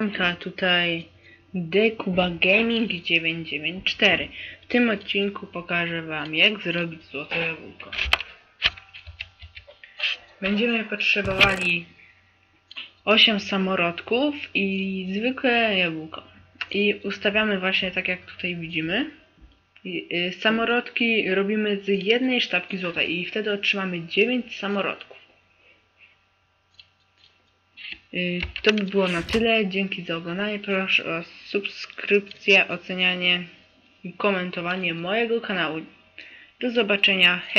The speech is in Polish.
Siemanka, tutaj Dekuba Gaming 994. W tym odcinku pokażę wam jak zrobić złote jabłko. Będziemy potrzebowali 8 samorodków i zwykłe jabłko. I ustawiamy właśnie tak jak tutaj widzimy. Y, Samorodki robimy z jednej sztabki złota i wtedy otrzymamy 9 samorodków. Y, To by było na tyle. Dzięki za oglądanie. Proszę o subskrypcję, ocenianie i komentowanie mojego kanału. Do zobaczenia. Hej!